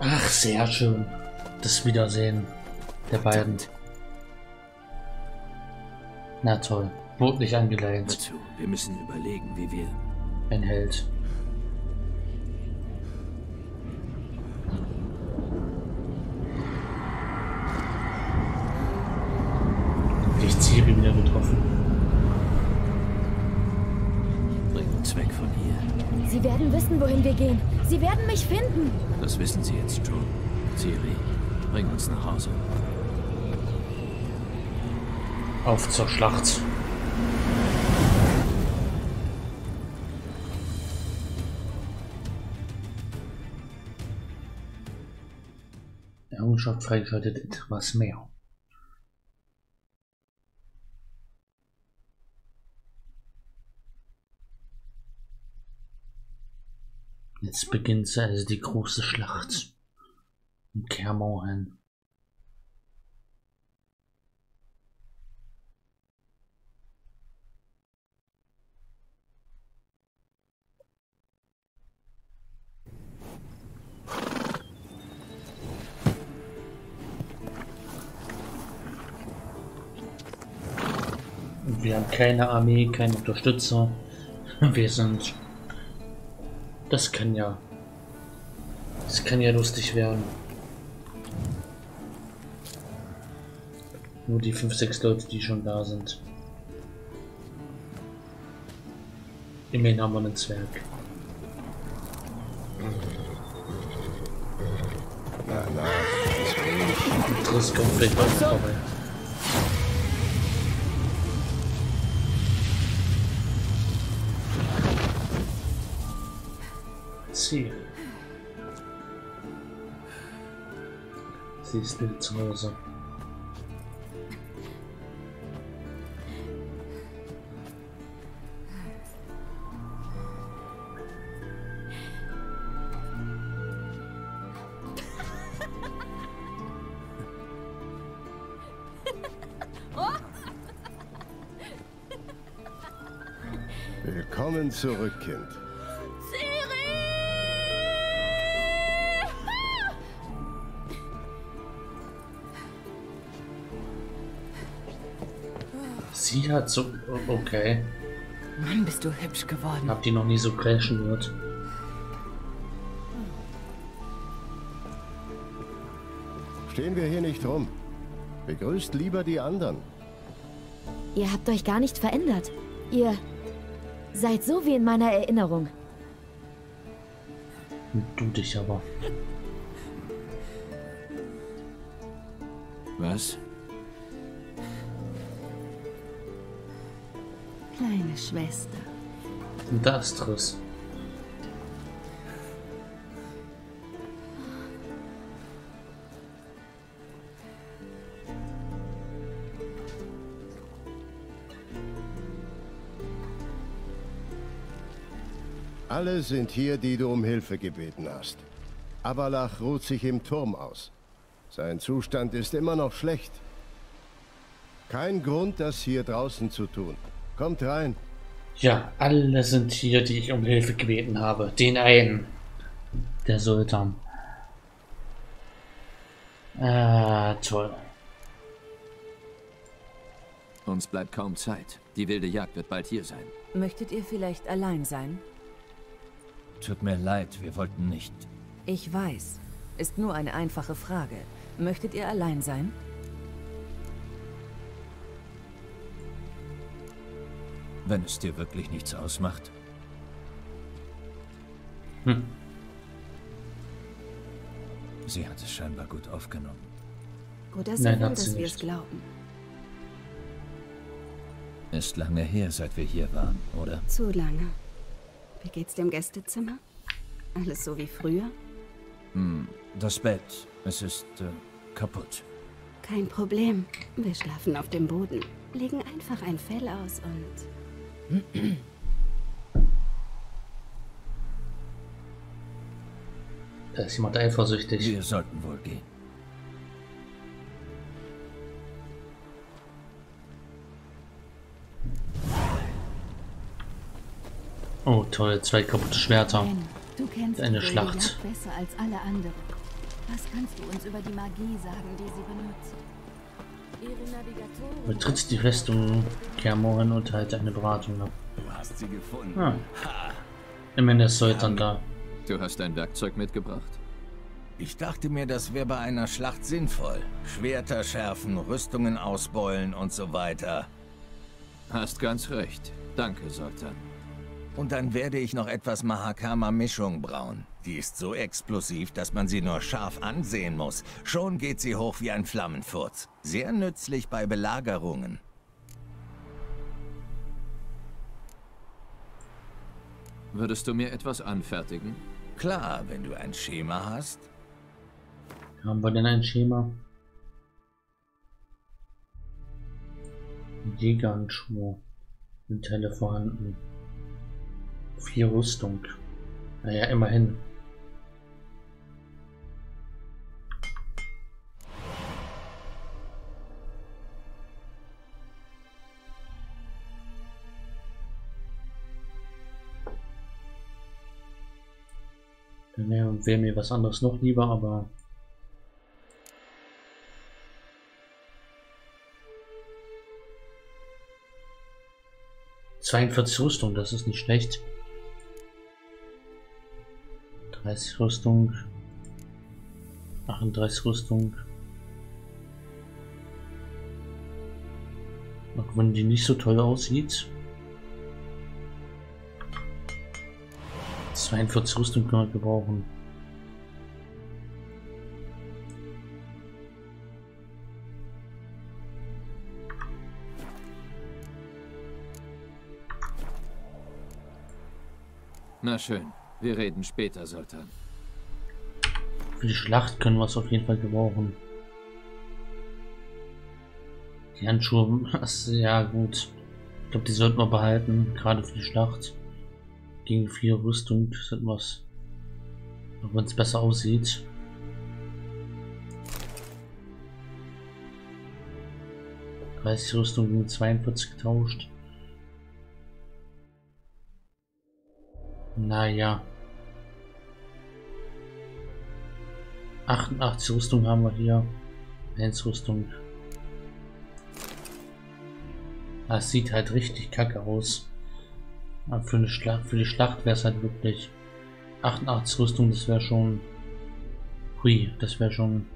Ach, sehr schön. Das Wiedersehen der beiden. Na toll. Wurde nicht angeleitet. Dazu, wir müssen überlegen, wie wir... Ein Held. Die Ziele wieder getroffen. Bring uns weg von hier. Sie werden wissen, wohin wir gehen. Sie werden mich finden. Das wissen sie jetzt schon. Ciri, bring uns nach Hause. Auf zur Schlacht. Errungenschaft freigeschaltet etwas mehr. Jetzt beginnt also die große Schlacht um Kermorhen. Und wir haben keine Armee, keine Unterstützer. Wir sind. Das kann ja. Das kann ja lustig werden. Nur die 5, 6 Leute, die schon da sind. Immerhin haben wir einen Zwerg. Na, na. Triss kommt vielleicht bald vorbei. Ziel. Sie ist nicht zu Hause. Willkommen zurück, Kind. Sie hat so. Okay. Mann, bist du hübsch geworden. Hab die noch nie so crashen gehört. Stehen wir hier nicht rum. Begrüßt lieber die anderen. Ihr habt euch gar nicht verändert. Ihr seid so wie in meiner Erinnerung. Du dich aber. Was? Kleine Schwester. Und da ist Triss. Alle sind hier, die du um Hilfe gebeten hast. Avalach ruht sich im Turm aus. Sein Zustand ist immer noch schlecht. Kein Grund, das hier draußen zu tun. Kommt rein. Ja, alle sind hier, die ich um Hilfe gebeten habe. Den einen. Der Sultan. Ah, toll. Uns bleibt kaum Zeit. Die wilde Jagd wird bald hier sein. Möchtet ihr vielleicht allein sein? Tut mir leid, wir wollten nicht. Ich weiß. Ist nur eine einfache Frage. Möchtet ihr allein sein? Wenn es dir wirklich nichts ausmacht. Hm. Sie hat es scheinbar gut aufgenommen. Oder sie Nein, will, hat sie dass wir es nicht. glauben. Ist lange her, seit wir hier waren, oder? Zu lange. Wie geht's dem Gästezimmer? Alles so wie früher? Hm, das Bett. Es ist äh, kaputt. Kein Problem. Wir schlafen auf dem Boden, legen einfach ein Fell aus und... Da ist jemand eifersüchtig. Wir sollten wohl gehen. Oh, toll. Zwei kaputte Schwerter. Ben, du kennst Eine Schlacht. Besser als alle anderen. Was kannst du uns über die Magie sagen, die sie benutzt? Ihre Navigatoren... Betritt die Festung Kermoren und halte eine Beratung ab. Du hast sie gefunden. Ah. Immerhin ist Sultan da. Du hast ein Werkzeug mitgebracht? Ich dachte mir, das wäre bei einer Schlacht sinnvoll. Schwerter schärfen, Rüstungen ausbeulen und so weiter. Hast ganz recht. Danke, Sultan. Und dann werde ich noch etwas Mahakama-Mischung brauen. Die ist so explosiv, dass man sie nur scharf ansehen muss. Schon geht sie hoch wie ein Flammenfurz. Sehr nützlich bei Belagerungen. Würdest du mir etwas anfertigen? Klar, wenn du ein Schema hast. Haben wir denn ein Schema? Jägerhandschuhe. Teile vorhanden. Vier Rüstung. Naja, immerhin. Wäre wär mir was anderes noch lieber, aber 42 Rüstung, das ist nicht schlecht. 30 Rüstung. 38 Rüstung. Auch wenn die nicht so toll aussieht. 42 Rüstung können wir gebrauchen. Na schön, wir reden später, Sultan. Für die Schlacht können wir es auf jeden Fall gebrauchen. Die Handschuhe, ja gut. Ich glaube, die sollten wir behalten, gerade für die Schlacht. Gegen vier Rüstung, ist etwas, wenn es besser aussieht. Rüstung gegen 42 getauscht. Naja. 88 Rüstung haben wir hier. 1 Rüstung. Das sieht halt richtig kacke aus. Für, eine Schlacht, für die Schlacht wäre es halt wirklich 88 Rüstung, das wäre schon. Hui, das wäre schon.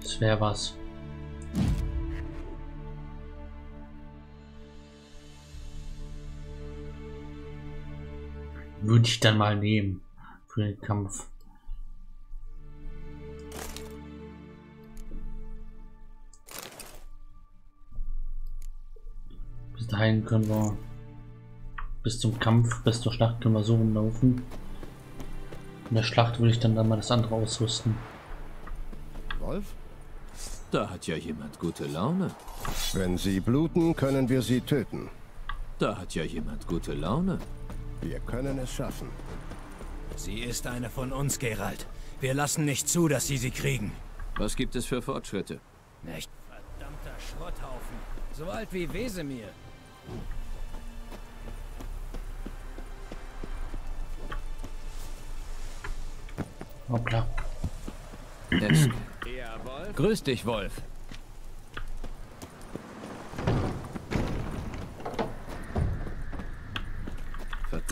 Das wäre was. Würde ich dann mal nehmen für den Kampf. Bis dahin können wir bis zum Kampf, bis zur Schlacht können wir so rumlaufen. In der Schlacht würde ich dann, dann mal das andere ausrüsten. Wolf? Da hat ja jemand gute Laune. Wenn sie bluten, können wir sie töten. Da hat ja jemand gute Laune. Wir können es schaffen. Sie ist eine von uns, Gerald. Wir lassen nicht zu, dass sie sie kriegen. Was gibt es für Fortschritte? Nicht verdammter Schrotthaufen. So alt wie Wesemir. Hoppla. Es Grüß dich, Wolf.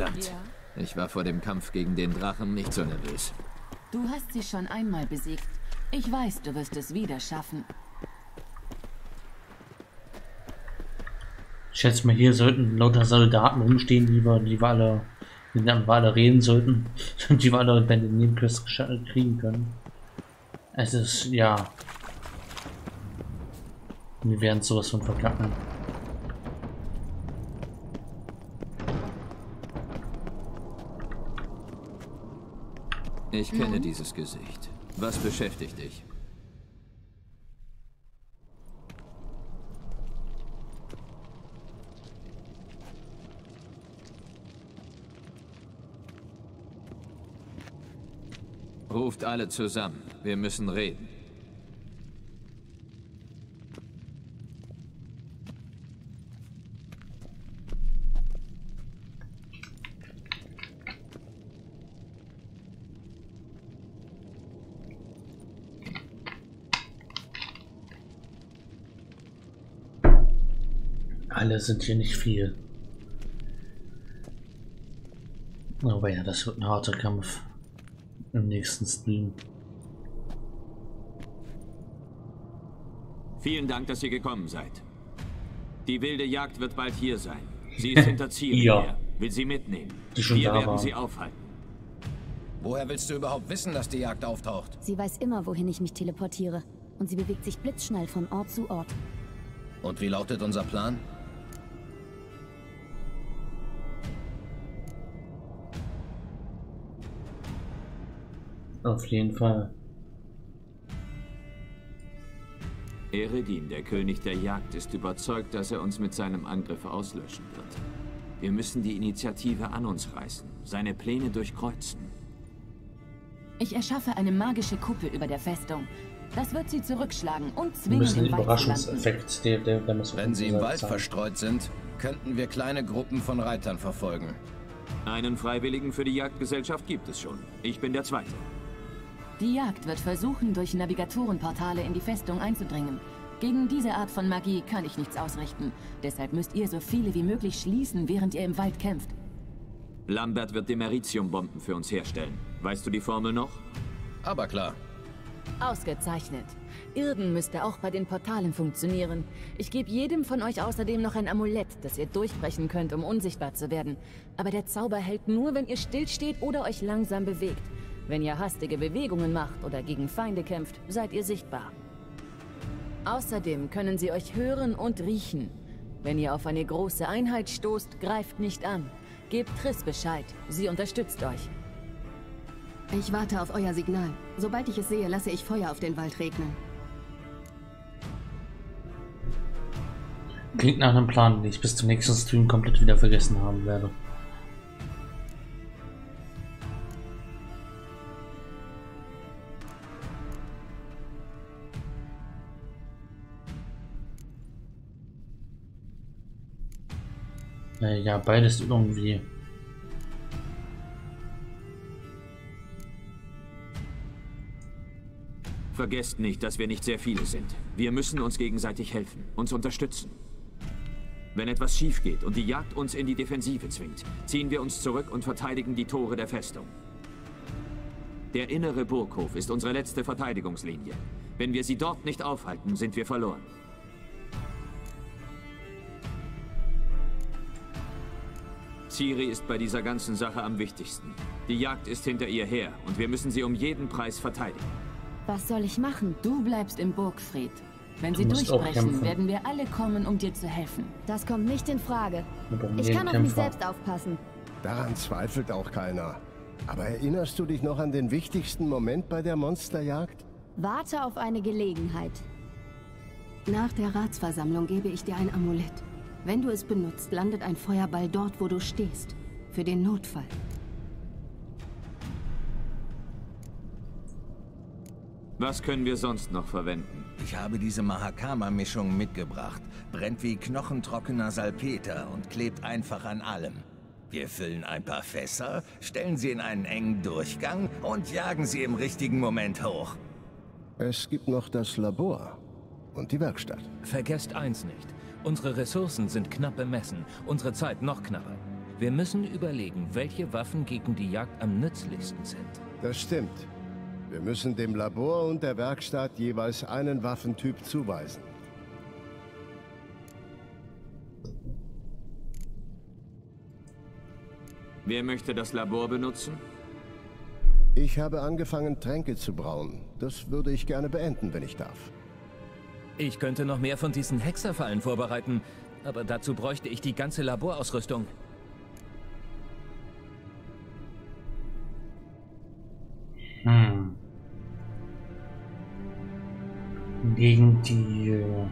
Verdammt. Ich war vor dem Kampf gegen den Drachen nicht so nervös. Du hast sie schon einmal besiegt. Ich weiß, du wirst es wieder schaffen. Ich schätze mal, hier sollten lauter Soldaten rumstehen, die wir, die wir alle, die wir alle reden sollten, die wir alle bei den Nebenquests kriegen können. Es ist, ja. Wir werden sowas von verkacken. Ich kenne dieses Gesicht. Was beschäftigt dich? Ruft alle zusammen. Wir müssen reden. Alle sind hier nicht viel. Aber ja, das wird ein harter Kampf im nächsten Stream. Vielen Dank, dass ihr gekommen seid. Die wilde Jagd wird bald hier sein. Sie ist hinter Ziel Ja. Will sie mitnehmen. Die schon Wir da werden waren. sie aufhalten. Woher willst du überhaupt wissen, dass die Jagd auftaucht? Sie weiß immer, wohin ich mich teleportiere. Und sie bewegt sich blitzschnell von Ort zu Ort. Und wie lautet unser Plan? Auf jeden Fall. Eredin, der König der Jagd, ist überzeugt, dass er uns mit seinem Angriff auslöschen wird. Wir müssen die Initiative an uns reißen, seine Pläne durchkreuzen. Ich erschaffe eine magische Kuppel über der Festung. Das wird sie zurückschlagen und Wir zwingen, müssen den. Überraschungseffekt, der, der, der muss Wenn sie im Wald sein. verstreut sind, könnten wir kleine Gruppen von Reitern verfolgen. Einen Freiwilligen für die Jagdgesellschaft gibt es schon. Ich bin der Zweite. Die Jagd wird versuchen, durch Navigatorenportale in die Festung einzudringen. Gegen diese Art von Magie kann ich nichts ausrichten. Deshalb müsst ihr so viele wie möglich schließen, während ihr im Wald kämpft. Lambert wird Demeritium-Bomben für uns herstellen. Weißt du die Formel noch? Aber klar. Ausgezeichnet. Irden müsste auch bei den Portalen funktionieren. Ich gebe jedem von euch außerdem noch ein Amulett, das ihr durchbrechen könnt, um unsichtbar zu werden. Aber der Zauber hält nur, wenn ihr stillsteht oder euch langsam bewegt. Wenn ihr hastige Bewegungen macht oder gegen Feinde kämpft, seid ihr sichtbar. Außerdem können sie euch hören und riechen. Wenn ihr auf eine große Einheit stoßt, greift nicht an. Gebt Triss Bescheid. Sie unterstützt euch. Ich warte auf euer Signal. Sobald ich es sehe, lasse ich Feuer auf den Wald regnen. Klingt nach einem Plan, den ich bis zum nächsten Stream komplett wieder vergessen haben werde. Äh, Ja, beides irgendwie. Vergesst nicht, dass wir nicht sehr viele sind. Wir müssen uns gegenseitig helfen, uns unterstützen. Wenn etwas schief geht und die Jagd uns in die Defensive zwingt, ziehen wir uns zurück und verteidigen die Tore der Festung. Der innere Burghof ist unsere letzte Verteidigungslinie. Wenn wir sie dort nicht aufhalten, sind wir verloren. Ciri ist bei dieser ganzen Sache am wichtigsten. Die Jagd ist hinter ihr her und wir müssen sie um jeden Preis verteidigen. Was soll ich machen? Du bleibst im Burgfried. Wenn Du sie durchbrechen, werden wir alle kommen, um dir zu helfen. Das kommt nicht in Frage. Ich kann auf mich selbst aufpassen. Daran zweifelt auch keiner. Aber erinnerst du dich noch an den wichtigsten Moment bei der Monsterjagd? Warte auf eine Gelegenheit. Nach der Ratsversammlung gebe ich dir ein Amulett. Wenn du es benutzt, landet ein Feuerball dort, wo du stehst. Für den Notfall. Was können wir sonst noch verwenden? Ich habe diese Mahakama-Mischung mitgebracht. Brennt wie knochentrockener Salpeter und klebt einfach an allem. Wir füllen ein paar Fässer, stellen sie in einen engen Durchgang und jagen sie im richtigen Moment hoch. Es gibt noch das Labor und die Werkstatt. Vergesst eins nicht. Unsere Ressourcen sind knapp bemessen, unsere Zeit noch knapper. Wir müssen überlegen, welche Waffen gegen die Jagd am nützlichsten sind. Das stimmt. Wir müssen dem Labor und der Werkstatt jeweils einen Waffentyp zuweisen. Wer möchte das Labor benutzen? Ich habe angefangen, Tränke zu brauen. Das würde ich gerne beenden, wenn ich darf. Ich könnte noch mehr von diesen Hexerfallen vorbereiten, aber dazu bräuchte ich die ganze Laborausrüstung. Hm. Gegen die. äh,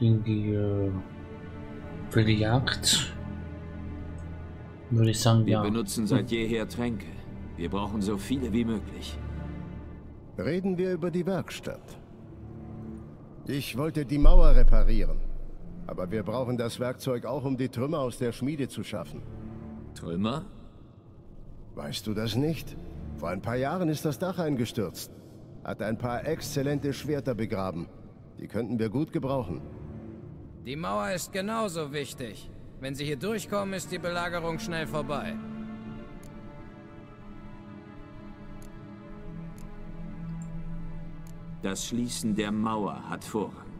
Gegen die. äh, Für die Jagd. Würde ich sagen, Wir ja. benutzen seit jeher Tränke. Wir brauchen so viele wie möglich. Reden wir über die Werkstatt. Ich wollte die Mauer reparieren. Aber wir brauchen das Werkzeug auch, um die Trümmer aus der Schmiede zu schaffen. Trümmer? Weißt du das nicht? Vor ein paar Jahren ist das Dach eingestürzt. Hat ein paar exzellente Schwerter begraben. Die könnten wir gut gebrauchen. Die Mauer ist genauso wichtig. Wenn sie hier durchkommen, ist die Belagerung schnell vorbei. Das Schließen der Mauer hat Vorrang.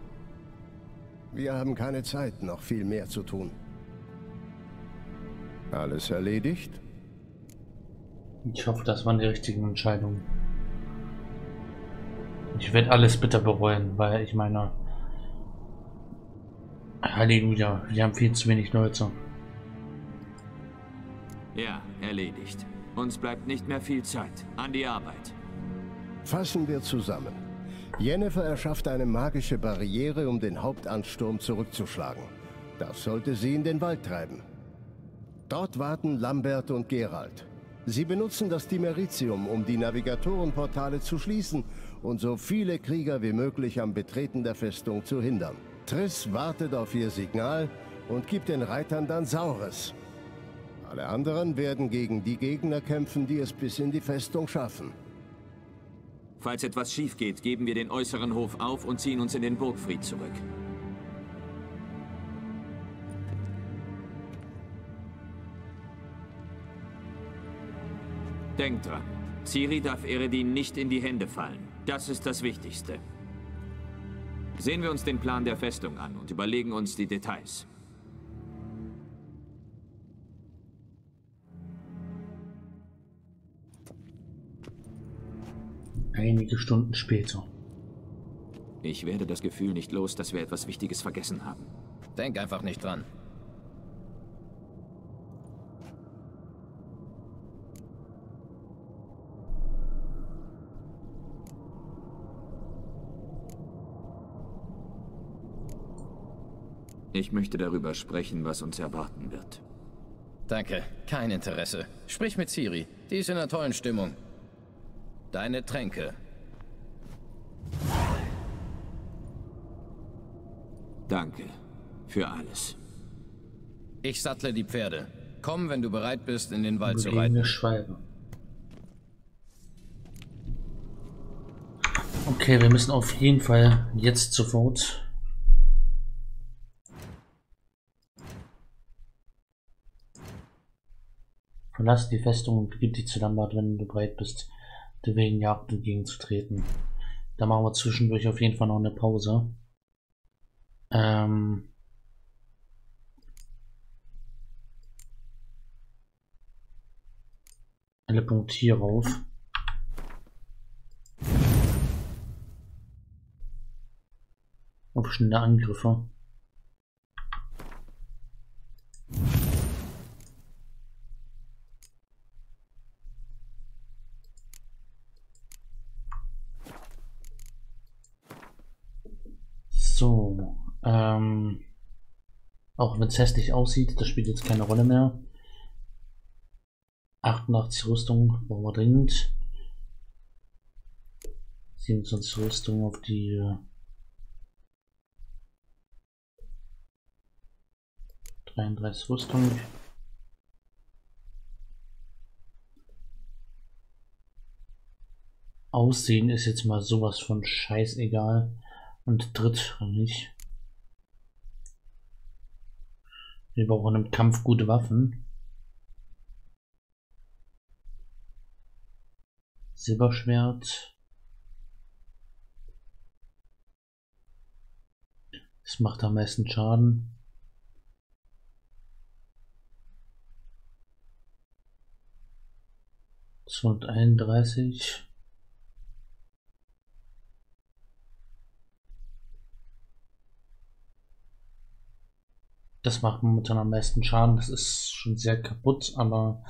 Wir haben keine Zeit, noch viel mehr zu tun. Alles erledigt? Ich hoffe, das waren die richtigen Entscheidungen. Ich werde alles bitter bereuen, weil ich meine... Halleluja, wir haben viel zu wenig Leute. Ja, erledigt. Uns bleibt nicht mehr viel Zeit. An die Arbeit. Fassen wir zusammen. Jennifer erschafft eine magische Barriere, um den Hauptansturm zurückzuschlagen. Das sollte sie in den Wald treiben. Dort warten Lambert und Gerald. Sie benutzen das Dimeritium, um die Navigatorenportale zu schließen und so viele Krieger wie möglich am Betreten der Festung zu hindern. Triss wartet auf ihr Signal und gibt den Reitern dann Saures. Alle anderen werden gegen die Gegner kämpfen, die es bis in die Festung schaffen. Falls etwas schief geht, geben wir den äußeren Hof auf und ziehen uns in den Burgfried zurück. Denkt dran, Ciri darf Eredin nicht in die Hände fallen. Das ist das Wichtigste. Sehen wir uns den Plan der Festung an und überlegen uns die Details. Einige Stunden später. Ich werde das Gefühl nicht los, dass wir etwas Wichtiges vergessen haben. Denk einfach nicht dran. Ich möchte darüber sprechen, was uns erwarten wird. Danke, kein Interesse. Sprich mit Ciri. Die ist in einer tollen Stimmung. Deine Tränke. Danke für alles. Ich sattle die Pferde. Komm, wenn du bereit bist, in den Wald zu reiten. Schwalbe. Okay, wir müssen auf jeden Fall jetzt sofort Verlass die Festung und begib dich zu Lambert, wenn du bereit bist, der wegen Jagd entgegenzutreten. Da machen wir zwischendurch auf jeden Fall noch eine Pause. Ähm alle Punkte hier rauf. Auf schnelle Angriffe. So, ähm, auch wenn es hässlich aussieht, das spielt jetzt keine Rolle mehr. 88 Rüstung brauchen wir dringend. 27 Rüstung auf die äh, 33 Rüstung. Aussehen ist jetzt mal sowas von scheißegal und drittrangig. Wir brauchen im Kampf gute Waffen. Silberschwert. Das macht am meisten Schaden. Zweihunderteinunddreißig. Das macht momentan am meisten Schaden. Das ist schon sehr kaputt, aber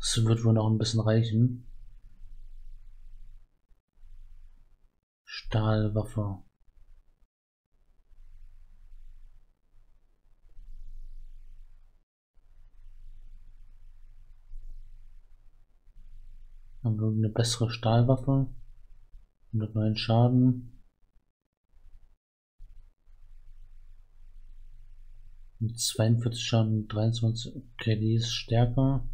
es wird wohl noch ein bisschen reichen. Stahlwaffe. Haben wir eine bessere Stahlwaffe. 109 Schaden. 42 Schaden, 23. Okay, die ist stärker.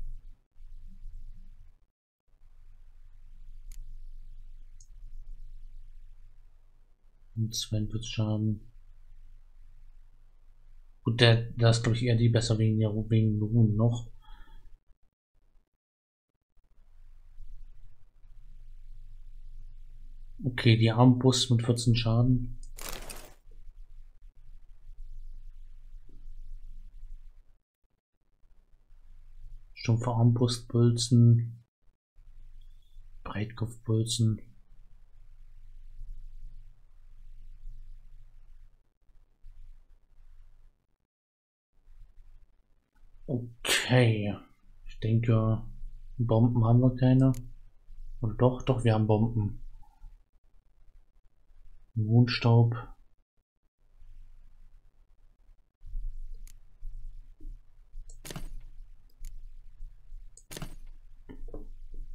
Und 42 Schaden. Gut, der, das ist glaube ich eher die besser wegen der wegen Ruhen noch. Okay, die Armbrust mit 14 Schaden. Stumpfe Armbrustbolzen. Breitkopfbolzen. Okay. Ich denke, Bomben haben wir keine. Oder doch, doch, wir haben Bomben. Mondstaub.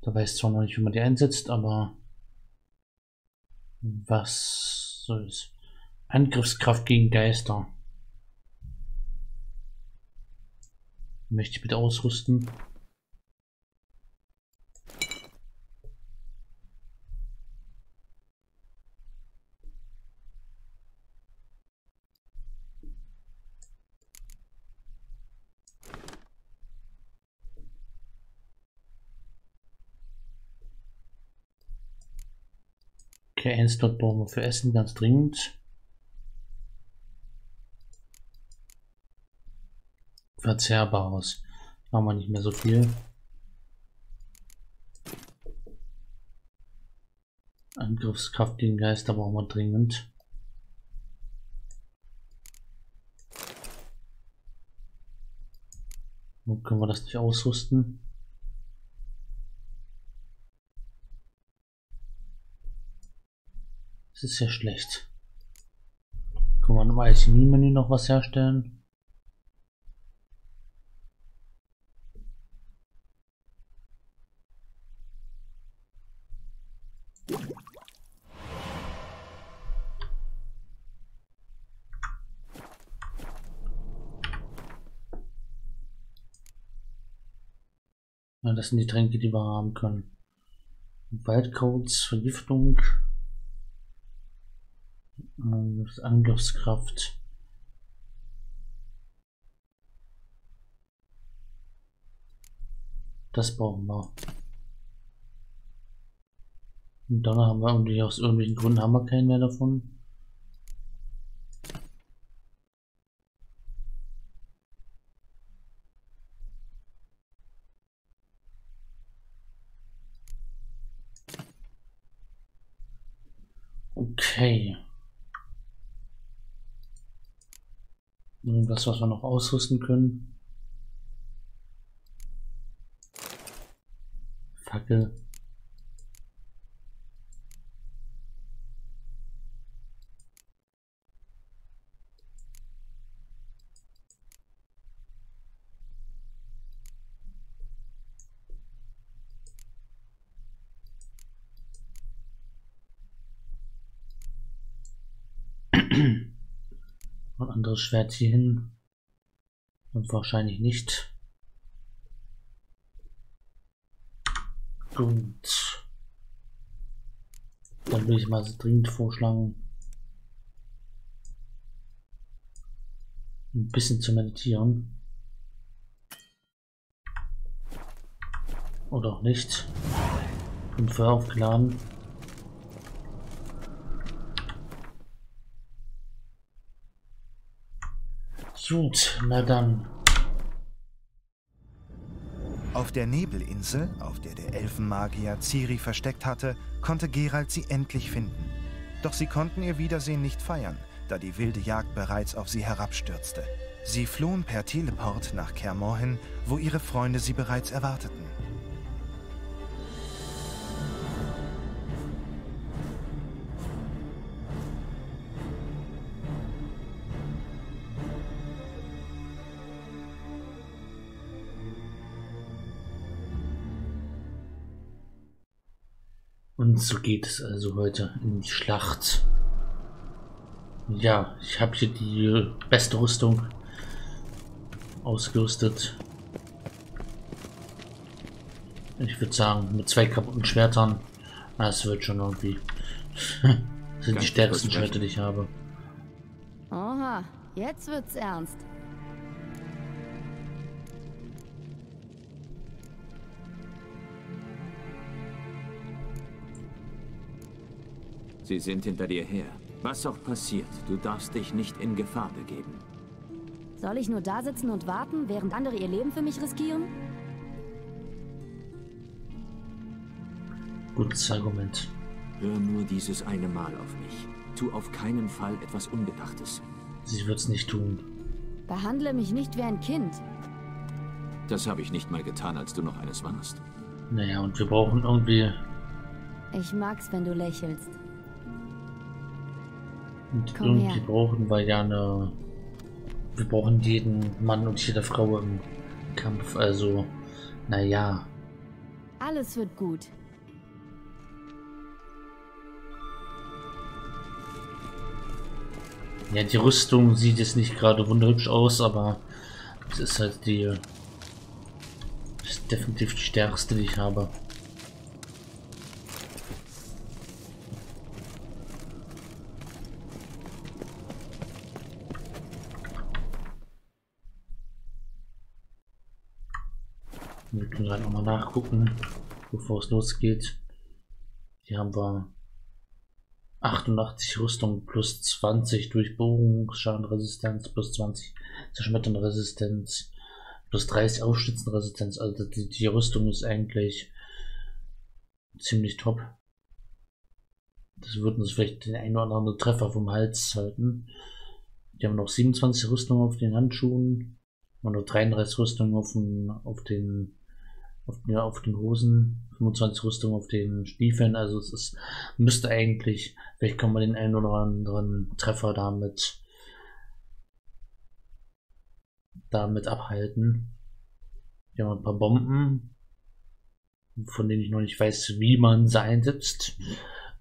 Da weiß zwar noch nicht, wie man die einsetzt, aber was soll es? Angriffskraft gegen Geister. Möchte ich bitte ausrüsten? Okay, ein Slot brauchen wir für Essen ganz dringend. Verzehrbares. Machen wir nicht mehr so viel. Angriffskraft gegen Geister brauchen wir dringend. Nun können wir das nicht ausrüsten. Das ist ja schlecht. Können wir im Alchemie-Menü noch was herstellen? Ja, das sind die Tränke, die wir haben können. Waldcodes, Vergiftung, Angriffskraft. Das brauchen wir. Und dann haben wir irgendwie aus irgendwelchen Gründen haben wir keinen mehr davon. Okay. Irgendwas, was wir noch ausrüsten können. Fackel. Ein anderes Schwert hier hin. Und wahrscheinlich nicht. Gut. Dann will ich mal dringend vorschlagen, ein bisschen zu meditieren. Oder auch nicht. Und Feuer aufgeladen. Gut, na dann. Auf der Nebelinsel, auf der der Elfenmagier Ciri versteckt hatte, konnte Geralt sie endlich finden. Doch sie konnten ihr Wiedersehen nicht feiern, da die wilde Jagd bereits auf sie herabstürzte. Sie flohen per Teleport nach Kaer Morhen, wo ihre Freunde sie bereits erwarteten. Und so geht es also heute in die Schlacht. Ja, ich habe hier die beste Rüstung ausgerüstet. Ich würde sagen, mit zwei kaputten Schwertern, das wird schon irgendwie. Das sind die stärksten Schwerter, die ich habe. Oha, jetzt wird's ernst. Sie sind hinter dir her. Was auch passiert, du darfst dich nicht in Gefahr begeben. Soll ich nur da sitzen und warten, während andere ihr Leben für mich riskieren? Gutes Argument. Hör nur dieses eine Mal auf mich. Tu auf keinen Fall etwas Unbedachtes. Sie wird's nicht tun. Behandle mich nicht wie ein Kind. Das habe ich nicht mal getan, als du noch eines warst. Naja, und wir brauchen irgendwie... Ich mag's, wenn du lächelst. Und Komm irgendwie her. brauchen wir ja eine... Wir brauchen jeden Mann und jede Frau im Kampf, also... Naja, Alles wird gut. Ja, die Rüstung sieht jetzt nicht gerade wunderhübsch aus, aber es ist halt die. Ist definitiv die stärkste, die ich habe. Wir können gerade nochmal nachgucken, bevor es losgeht. Hier haben wir 88 Rüstung plus 20 Durchbohrungsschadenresistenz plus 20 Zerschmetterresistenz plus 30 Aufschlitzenresistenz. Also die, die Rüstung ist eigentlich ziemlich top. Das würde uns vielleicht den einen oder anderen Treffer vom Hals halten. Die haben noch 27 Rüstung auf den Handschuhen und noch 33 Rüstung auf den, auf den auf, ja, auf den Hosen, 25 Rüstung auf den Stiefeln, also es ist, müsste eigentlich, vielleicht kann man den einen oder anderen Treffer damit, damit abhalten. Wir haben ein paar Bomben, von denen ich noch nicht weiß, wie man sie einsetzt,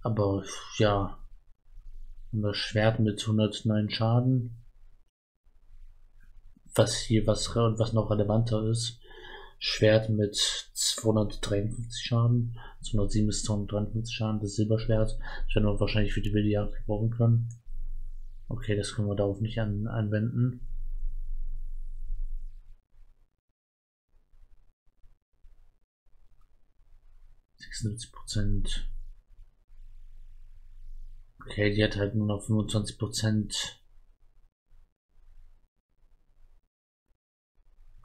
aber ja, das Schwert mit 109 Schaden, was hier was, was noch relevanter ist, Schwert mit 253 Schaden, 207 bis 253 Schaden, das Silberschwert. Das werden wir wahrscheinlich für die wilde Jagd brauchen können. Okay, das können wir darauf nicht an, anwenden. Prozent. Okay, die hat halt nur noch 25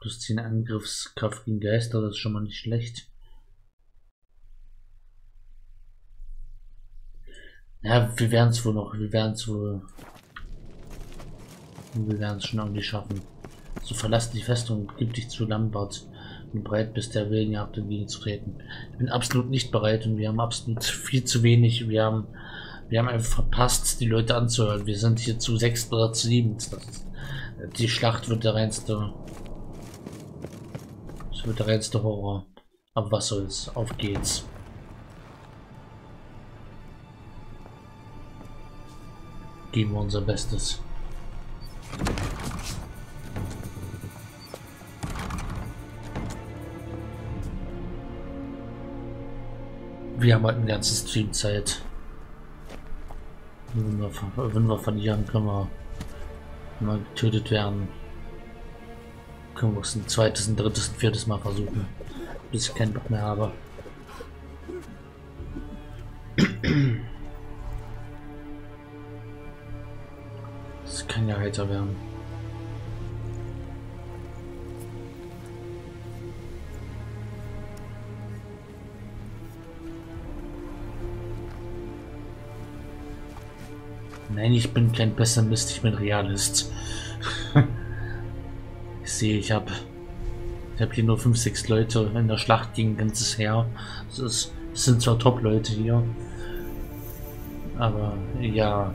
Plus 10 Angriffskraft gegen Geister, das ist schon mal nicht schlecht. Ja, wir werden es wohl noch, wir werden es wohl. Wir werden es schon irgendwie schaffen. So verlass die Festung, gib dich zu Lambert und bereit bist, der Willenjagd entgegenzutreten. Ich bin absolut nicht bereit und wir haben absolut viel zu wenig. Wir haben, wir haben einfach verpasst, die Leute anzuhören. Wir sind hier zu sechs oder zu sieben. Die Schlacht wird der reinste das wird der reinste Horror. Aber was soll's, auf geht's. Geben wir unser Bestes. Wir haben halt eine ganze Streamzeit. Wenn wir, wenn wir verlieren, können wir mal getötet werden. Können wir es ein zweites, ein drittes, ein viertes Mal versuchen. Bis ich keinen Bock mehr habe. Das kann ja heiter werden. Nein, ich bin kein Pessimist, ich bin Realist. ich sehe, ich habe ich habe hier nur 5, 6 Leute in der Schlacht gegen ein ganzes Heer. Das sind zwar Top-Leute hier, aber ja.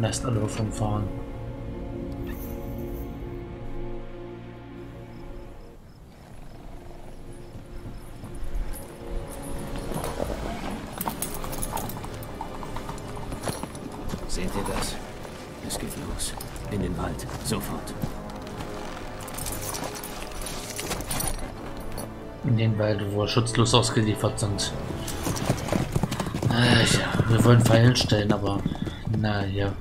Lasst alle davon fahren. weil wir schutzlos ausgeliefert sind. Äh, ja, wir wollen Fallen stellen, aber naja.